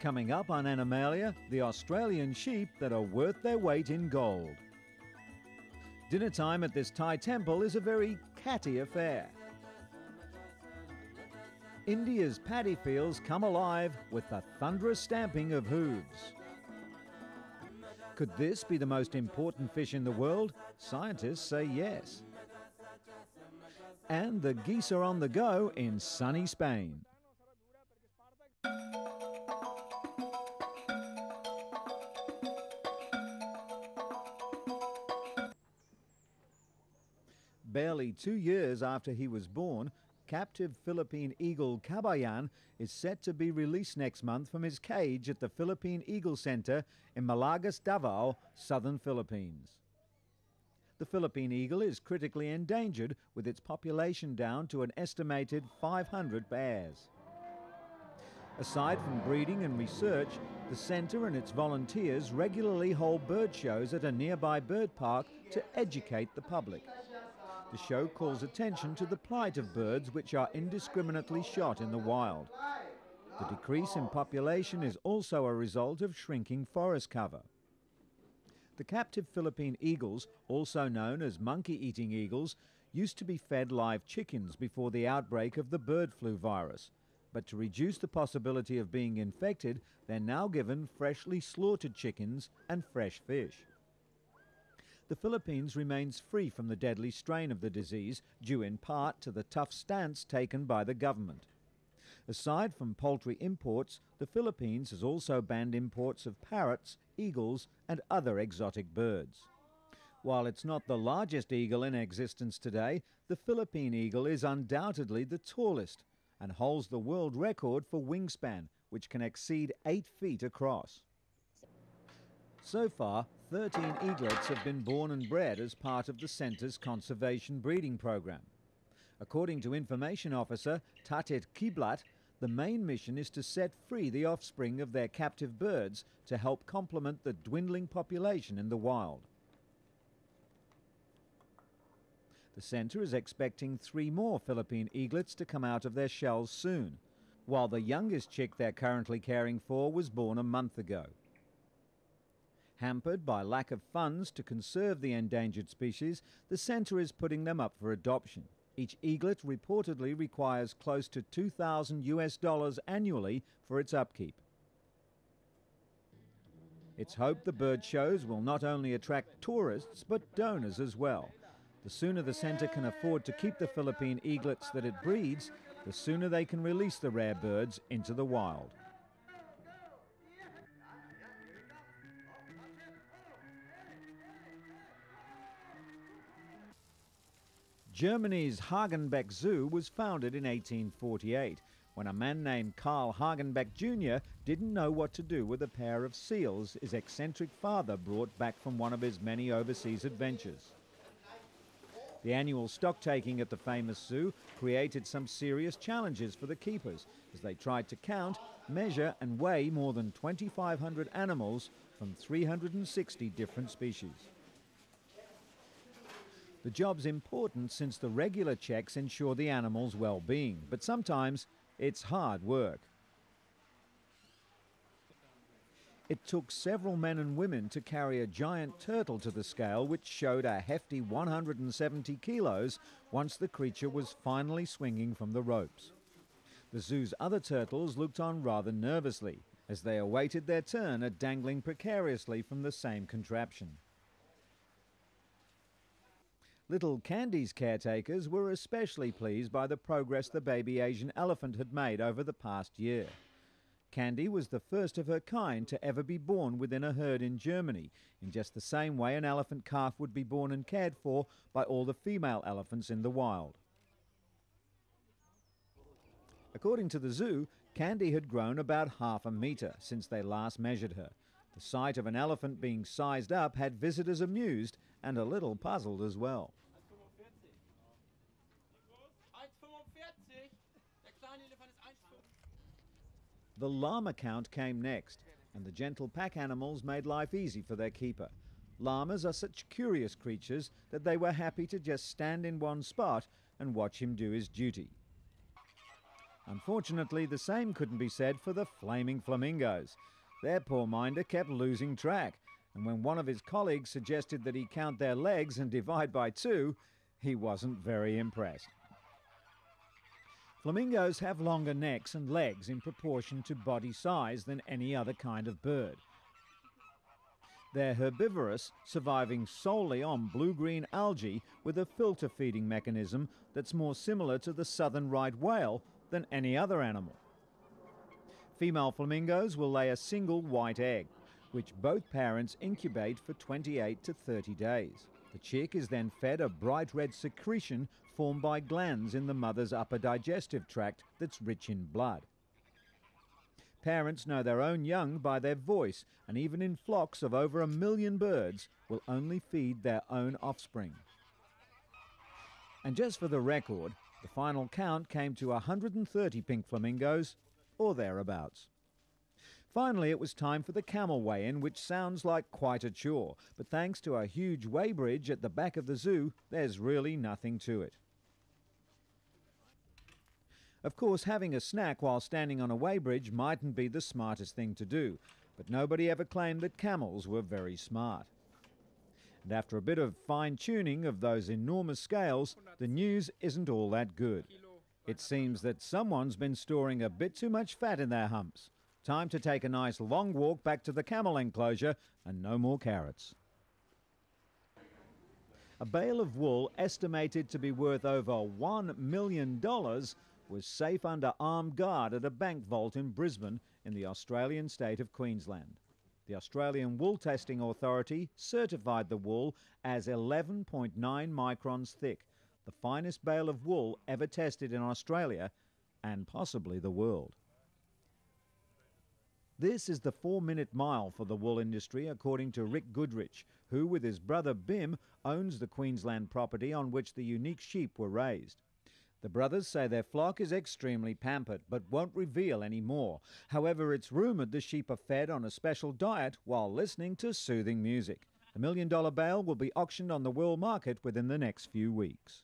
Coming up on Animalia, the Australian sheep that are worth their weight in gold. Dinner time at this Thai temple is a very catty affair. India's paddy fields come alive with the thunderous stamping of hooves. Could this be the most important fish in the world? Scientists say yes. And the geese are on the go in sunny Spain. Barely two years after he was born, captive Philippine eagle Kabayan is set to be released next month from his cage at the Philippine Eagle Center in Malagos, Davao, southern Philippines. The Philippine eagle is critically endangered with its population down to an estimated 500 pairs. Aside from breeding and research, the centre and its volunteers regularly hold bird shows at a nearby bird park to educate the public. The show calls attention to the plight of birds which are indiscriminately shot in the wild. The decrease in population is also a result of shrinking forest cover. The captive Philippine eagles, also known as monkey-eating eagles, used to be fed live chickens before the outbreak of the bird flu virus. But to reduce the possibility of being infected, they're now given freshly slaughtered chickens and fresh fish the Philippines remains free from the deadly strain of the disease, due in part to the tough stance taken by the government. Aside from poultry imports, the Philippines has also banned imports of parrots, eagles, and other exotic birds. While it's not the largest eagle in existence today, the Philippine eagle is undoubtedly the tallest and holds the world record for wingspan, which can exceed 8 feet across. So far, 13 eaglets have been born and bred as part of the centre's conservation breeding program. According to Information Officer Tatit Kiblat, the main mission is to set free the offspring of their captive birds to help complement the dwindling population in the wild. The centre is expecting three more Philippine eaglets to come out of their shells soon, while the youngest chick they're currently caring for was born a month ago. Hampered by lack of funds to conserve the endangered species, the centre is putting them up for adoption. Each eaglet reportedly requires close to 2,000 US dollars annually for its upkeep. It's hoped the bird shows will not only attract tourists but donors as well. The sooner the centre can afford to keep the Philippine eaglets that it breeds, the sooner they can release the rare birds into the wild. Germany's Hagenbeck Zoo was founded in 1848 when a man named Carl Hagenbeck Jr. didn't know what to do with a pair of seals his eccentric father brought back from one of his many overseas adventures. The annual stock taking at the famous zoo created some serious challenges for the keepers as they tried to count, measure and weigh more than 2,500 animals from 360 different species. The job's important since the regular checks ensure the animal's well-being, but sometimes it's hard work. It took several men and women to carry a giant turtle to the scale which showed a hefty 170 kilos once the creature was finally swinging from the ropes. The zoo's other turtles looked on rather nervously as they awaited their turn at dangling precariously from the same contraption. Little Candy's caretakers were especially pleased by the progress the baby Asian elephant had made over the past year. Candy was the first of her kind to ever be born within a herd in Germany, in just the same way an elephant calf would be born and cared for by all the female elephants in the wild. According to the zoo, Candy had grown about half a metre since they last measured her. The sight of an elephant being sized up had visitors amused and a little puzzled as well. The llama count came next, and the gentle pack animals made life easy for their keeper. llamas are such curious creatures that they were happy to just stand in one spot and watch him do his duty. Unfortunately, the same couldn't be said for the flaming flamingos. Their poor minder kept losing track, and when one of his colleagues suggested that he count their legs and divide by two, he wasn't very impressed. Flamingos have longer necks and legs in proportion to body size than any other kind of bird. They're herbivorous, surviving solely on blue-green algae with a filter feeding mechanism that's more similar to the southern right whale than any other animal. Female flamingos will lay a single white egg, which both parents incubate for 28 to 30 days. The chick is then fed a bright red secretion formed by glands in the mother's upper digestive tract that's rich in blood. Parents know their own young by their voice, and even in flocks of over a million birds, will only feed their own offspring. And just for the record, the final count came to 130 pink flamingos, or thereabouts. Finally, it was time for the camel weigh-in, which sounds like quite a chore, but thanks to a huge weighbridge at the back of the zoo, there's really nothing to it. Of course, having a snack while standing on a weighbridge mightn't be the smartest thing to do, but nobody ever claimed that camels were very smart. And after a bit of fine tuning of those enormous scales, the news isn't all that good. It seems that someone's been storing a bit too much fat in their humps. Time to take a nice long walk back to the camel enclosure and no more carrots. A bale of wool estimated to be worth over $1 million was safe under armed guard at a bank vault in Brisbane in the Australian state of Queensland. The Australian Wool Testing Authority certified the wool as 11.9 microns thick, the finest bale of wool ever tested in Australia and possibly the world. This is the four minute mile for the wool industry, according to Rick Goodrich, who, with his brother Bim, owns the Queensland property on which the unique sheep were raised. The brothers say their flock is extremely pampered, but won't reveal any more. However, it's rumoured the sheep are fed on a special diet while listening to soothing music. The million dollar bale will be auctioned on the world market within the next few weeks.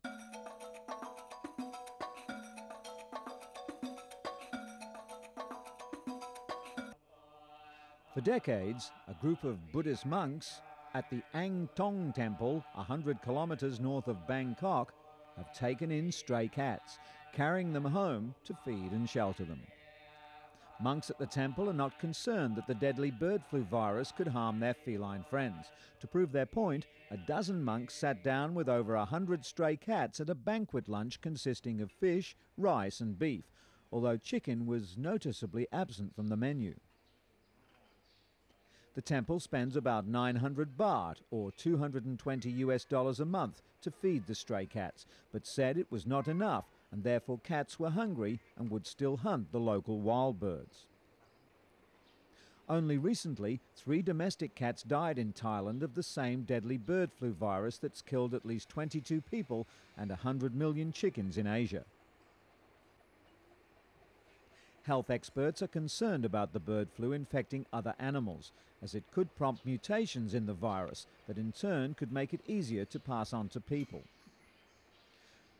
For decades, a group of Buddhist monks at the Ang Thong Temple, 100 kilometres north of Bangkok, have taken in stray cats, carrying them home to feed and shelter them. Monks at the temple are not concerned that the deadly bird flu virus could harm their feline friends. To prove their point, a dozen monks sat down with over a hundred stray cats at a banquet lunch consisting of fish, rice, and beef, although chicken was noticeably absent from the menu. The temple spends about 900 baht, or 220 US dollars a month, to feed the stray cats, but said it was not enough and therefore cats were hungry and would still hunt the local wild birds. Only recently, three domestic cats died in Thailand of the same deadly bird flu virus that's killed at least 22 people and 100 million chickens in Asia. Health experts are concerned about the bird flu infecting other animals, as it could prompt mutations in the virus that in turn could make it easier to pass on to people.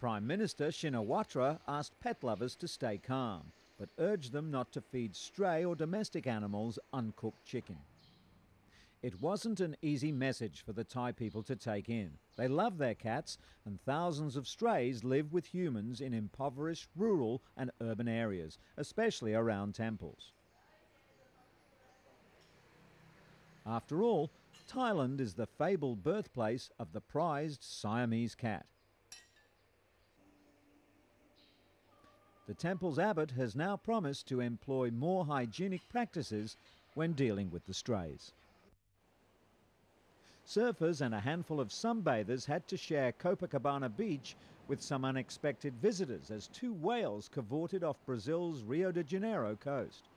Prime Minister Shinawatra asked pet lovers to stay calm, but urged them not to feed stray or domestic animals uncooked chicken. It wasn't an easy message for the Thai people to take in. They love their cats, and thousands of strays live with humans in impoverished rural and urban areas, especially around temples. After all, Thailand is the fabled birthplace of the prized Siamese cat. The temple's abbot has now promised to employ more hygienic practices when dealing with the strays. Surfers and a handful of sunbathers had to share Copacabana Beach with some unexpected visitors as two whales cavorted off Brazil's Rio de Janeiro coast.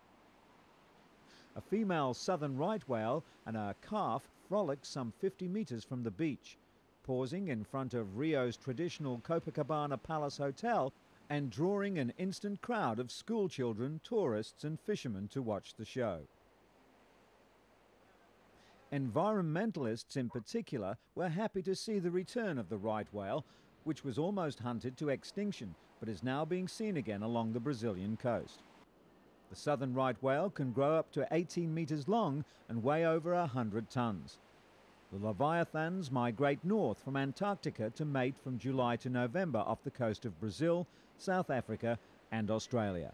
A female southern right whale and a calf frolicked some 50 metres from the beach, pausing in front of Rio's traditional Copacabana Palace Hotel and drawing an instant crowd of schoolchildren, tourists and fishermen to watch the show. Environmentalists in particular were happy to see the return of the right whale, which was almost hunted to extinction but is now being seen again along the Brazilian coast. The southern right whale can grow up to 18 metres long and weigh over 100 tonnes. The leviathans migrate north from Antarctica to mate from July to November off the coast of Brazil, South Africa and Australia.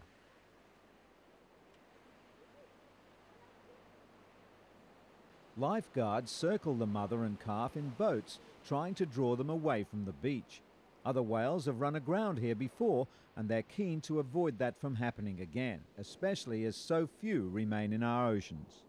Lifeguards circle the mother and calf in boats, trying to draw them away from the beach. Other whales have run aground here before, and they're keen to avoid that from happening again, especially as so few remain in our oceans.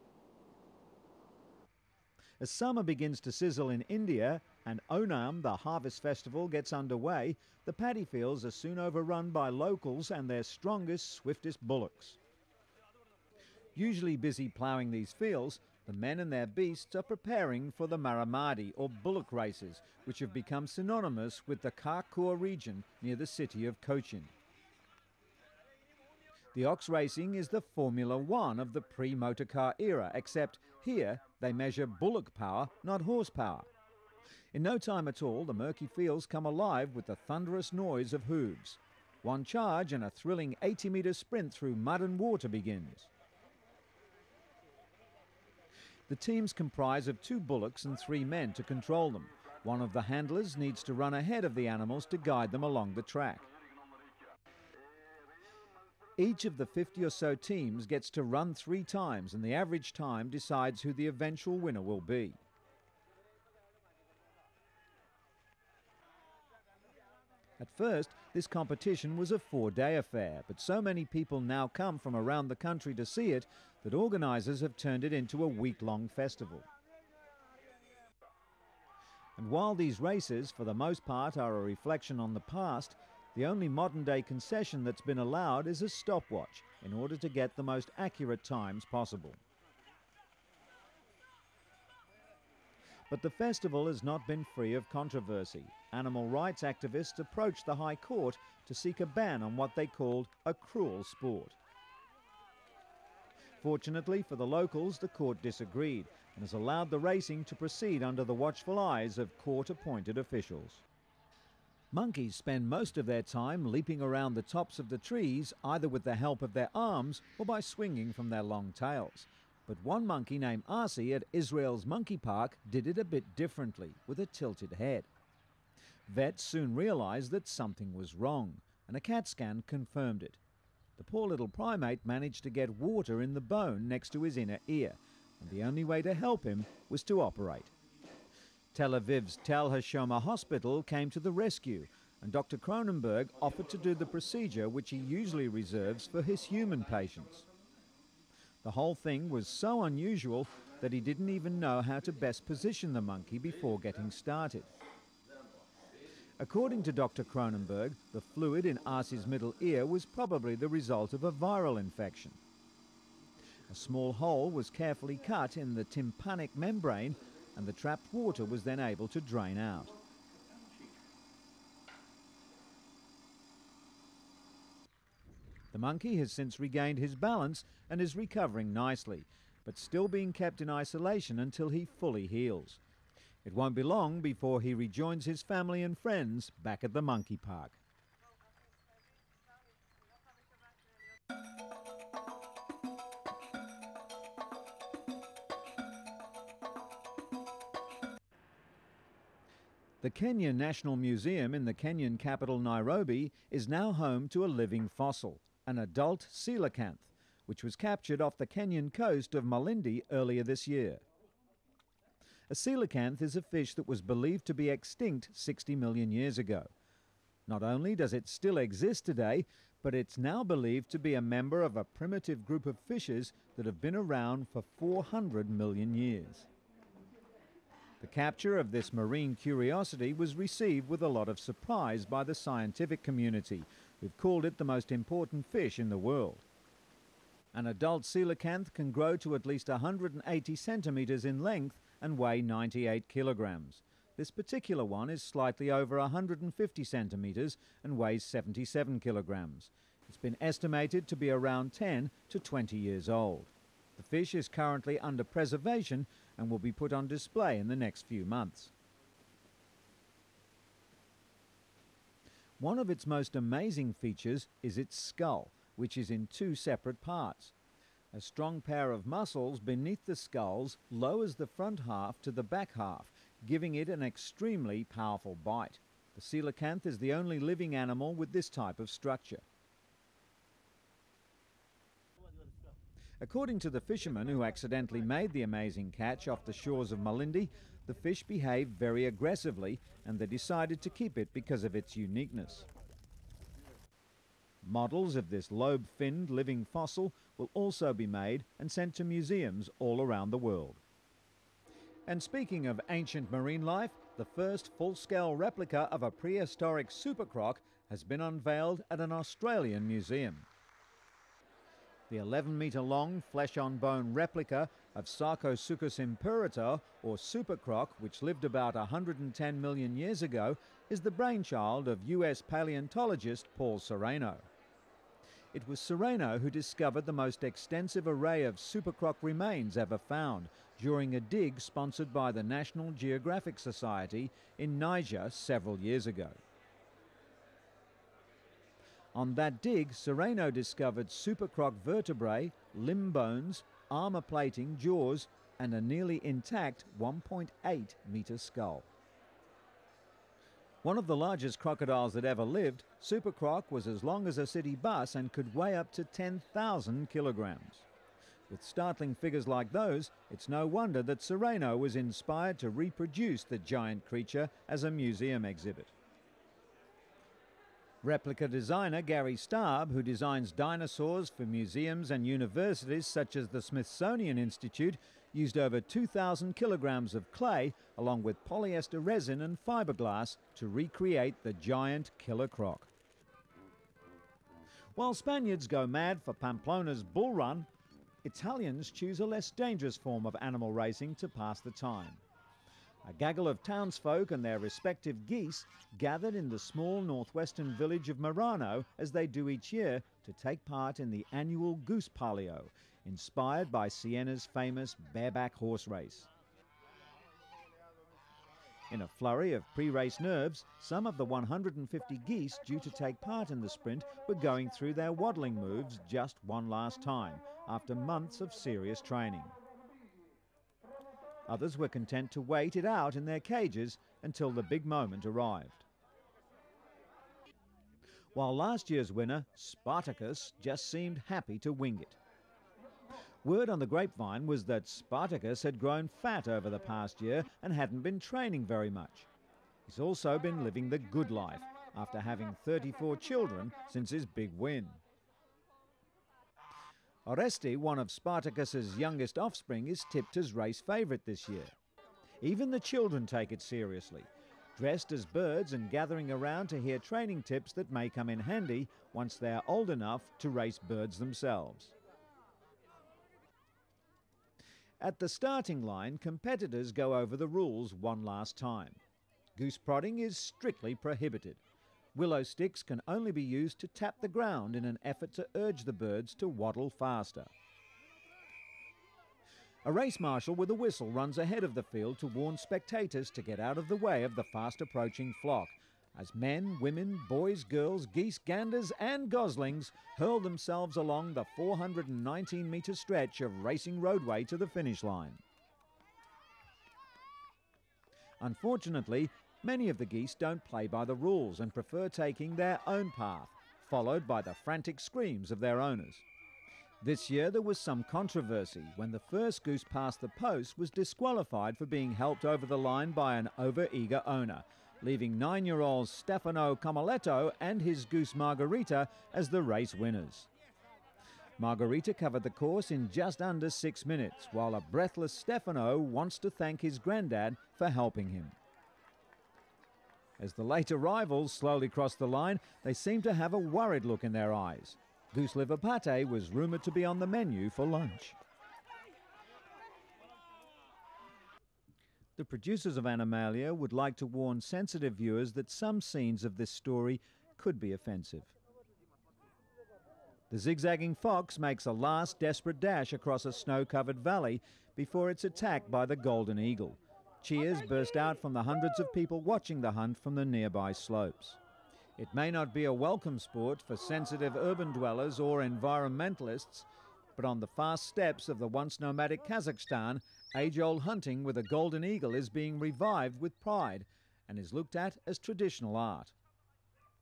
As summer begins to sizzle in India and Onam, the harvest festival, gets underway, the paddy fields are soon overrun by locals and their strongest, swiftest bullocks. Usually busy ploughing these fields, the men and their beasts are preparing for the Maramadi or bullock races, which have become synonymous with the Karkur region near the city of Cochin. The ox racing is the Formula One of the pre motor car era, except here they measure bullock power, not horsepower. In no time at all, the murky fields come alive with the thunderous noise of hooves. One charge and a thrilling 80 metre sprint through mud and water begins. The teams comprise of two bullocks and three men to control them. One of the handlers needs to run ahead of the animals to guide them along the track. Each of the 50 or so teams gets to run three times, and the average time decides who the eventual winner will be. At first, this competition was a four day affair, but so many people now come from around the country to see it that organisers have turned it into a week long festival. And while these races, for the most part, are a reflection on the past, the only modern day concession that's been allowed is a stopwatch in order to get the most accurate times possible. But the festival has not been free of controversy. Animal rights activists approached the High Court to seek a ban on what they called a cruel sport. Fortunately for the locals, the court disagreed and has allowed the racing to proceed under the watchful eyes of court appointed officials. Monkeys spend most of their time leaping around the tops of the trees, either with the help of their arms or by swinging from their long tails. But one monkey named Arsi at Israel's Monkey Park did it a bit differently, with a tilted head. Vets soon realized that something was wrong, and a CAT scan confirmed it. The poor little primate managed to get water in the bone next to his inner ear, and the only way to help him was to operate. Tel Aviv's Tel Hashomer Hospital came to the rescue, and Dr. Cronenberg offered to do the procedure which he usually reserves for his human patients. The whole thing was so unusual that he didn't even know how to best position the monkey before getting started. According to Dr. Cronenberg, the fluid in Arsi's middle ear was probably the result of a viral infection. A small hole was carefully cut in the tympanic membrane and the trapped water was then able to drain out. The monkey has since regained his balance and is recovering nicely, but still being kept in isolation until he fully heals. It won't be long before he rejoins his family and friends back at the monkey park. The Kenya National Museum in the Kenyan capital Nairobi is now home to a living fossil, an adult coelacanth, which was captured off the Kenyan coast of Malindi earlier this year. A coelacanth is a fish that was believed to be extinct 60 million years ago. Not only does it still exist today, but it's now believed to be a member of a primitive group of fishes that have been around for 400 million years. The capture of this marine curiosity was received with a lot of surprise by the scientific community, who've called it the most important fish in the world. An adult coelacanth can grow to at least 180 centimetres in length and weigh 98 kilograms. This particular one is slightly over 150 centimetres and weighs 77 kilograms. It's been estimated to be around 10 to 20 years old. The fish is currently under preservation and will be put on display in the next few months. One of its most amazing features is its skull, which is in two separate parts. A strong pair of muscles beneath the skulls lowers the front half to the back half, giving it an extremely powerful bite. The coelacanth is the only living animal with this type of structure. According to the fisherman who accidentally made the amazing catch off the shores of Malindi, the fish behaved very aggressively and they decided to keep it because of its uniqueness. Models of this lobe-finned living fossil will also be made and sent to museums all around the world. And speaking of ancient marine life, the first full-scale replica of a prehistoric supercroc has been unveiled at an Australian museum. The 11 metre long flesh on bone replica of Sarcosuchus imperator or supercroc, which lived about 110 million years ago, is the brainchild of US paleontologist Paul Sereno. It was Sereno who discovered the most extensive array of supercroc remains ever found during a dig sponsored by the National Geographic Society in Niger several years ago. On that dig, Sereno discovered supercroc vertebrae, limb bones, armour plating, jaws, and a nearly intact 1.8 metre skull. One of the largest crocodiles that ever lived, Super Croc was as long as a city bus and could weigh up to 10,000 kilograms. With startling figures like those, it's no wonder that Sereno was inspired to reproduce the giant creature as a museum exhibit. Replica designer Gary Staab, who designs dinosaurs for museums and universities such as the Smithsonian Institute, used over 2,000 kilograms of clay along with polyester resin and fiberglass to recreate the giant killer croc. While Spaniards go mad for Pamplona's bull run, Italians choose a less dangerous form of animal racing to pass the time. A gaggle of townsfolk and their respective geese gathered in the small northwestern village of Merano as they do each year to take part in the annual Goose Palio, inspired by Siena's famous bareback horse race. In a flurry of pre-race nerves, some of the 150 geese due to take part in the sprint were going through their waddling moves just one last time, after months of serious training. Others were content to wait it out in their cages until the big moment arrived. While last year's winner, Spartacus, just seemed happy to wing it. Word on the grapevine was that Spartacus had grown fat over the past year and hadn't been training very much. He's also been living the good life after having 34 children since his big win. Oresti, one of Spartacus's youngest offspring, is tipped as race favourite this year. Even the children take it seriously, dressed as birds and gathering around to hear training tips that may come in handy once they are old enough to race birds themselves. At the starting line, competitors go over the rules one last time. Goose prodding is strictly prohibited. Willow sticks can only be used to tap the ground in an effort to urge the birds to waddle faster. A race marshal with a whistle runs ahead of the field to warn spectators to get out of the way of the fast approaching flock as men, women, boys, girls, geese, ganders, and goslings hurl themselves along the 419 metre stretch of racing roadway to the finish line. Unfortunately, Many of the geese don't play by the rules and prefer taking their own path, followed by the frantic screams of their owners. This year there was some controversy when the first goose past the post was disqualified for being helped over the line by an over-eager owner, leaving nine-year-old Stefano Comoletto and his goose Margarita as the race winners. Margarita covered the course in just under six minutes, while a breathless Stefano wants to thank his granddad for helping him. As the late arrivals slowly crossed the line, they seemed to have a worried look in their eyes. Goose liver pate was rumoured to be on the menu for lunch. The producers of Animalia would like to warn sensitive viewers that some scenes of this story could be offensive. The zigzagging fox makes a last desperate dash across a snow covered valley before it's attacked by the golden eagle. Cheers burst out from the hundreds of people watching the hunt from the nearby slopes. It may not be a welcome sport for sensitive urban dwellers or environmentalists, but on the fast steppes of the once nomadic Kazakhstan, age old hunting with a golden eagle is being revived with pride and is looked at as traditional art.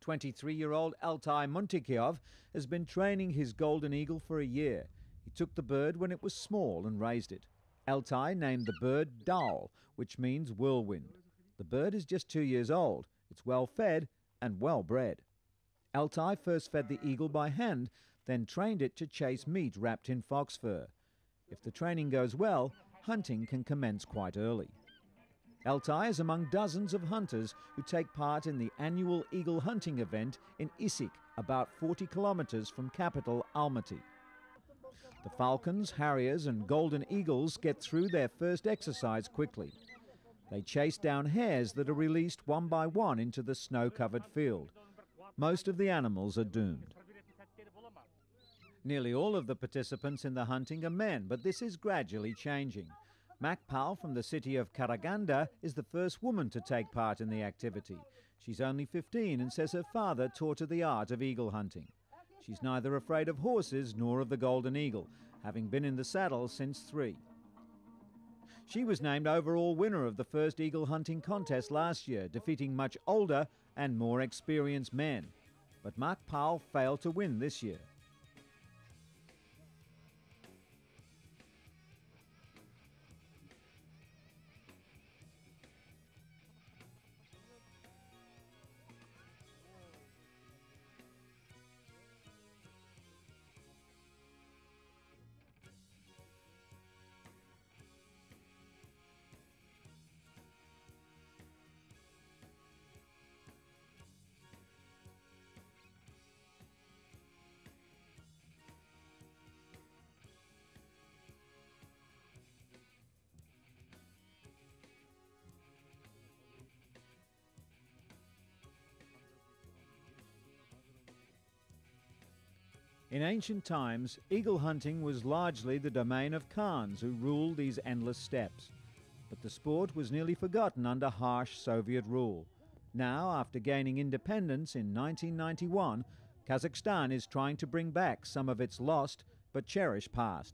23 year old Altai Muntikiov has been training his golden eagle for a year. He took the bird when it was small and raised it. Altai named the bird Daul, which means whirlwind. The bird is just two years old. It's well fed and well bred. Altai first fed the eagle by hand, then trained it to chase meat wrapped in fox fur. If the training goes well, hunting can commence quite early. Altai is among dozens of hunters who take part in the annual eagle hunting event in Issyk, about 40 kilometers from capital Almaty. The falcons, harriers, and golden eagles get through their first exercise quickly. They chase down hares that are released one by one into the snow covered field. Most of the animals are doomed. Nearly all of the participants in the hunting are men, but this is gradually changing. Makpal from the city of Karaganda is the first woman to take part in the activity. She's only 15 and says her father taught her the art of eagle hunting. She's neither afraid of horses nor of the golden eagle, having been in the saddle since three. She was named overall winner of the first eagle hunting contest last year, defeating much older and more experienced men. But Makpal failed to win this year. In ancient times, eagle hunting was largely the domain of Khans who ruled these endless steppes. But the sport was nearly forgotten under harsh Soviet rule. Now, after gaining independence in 1991, Kazakhstan is trying to bring back some of its lost but cherished past.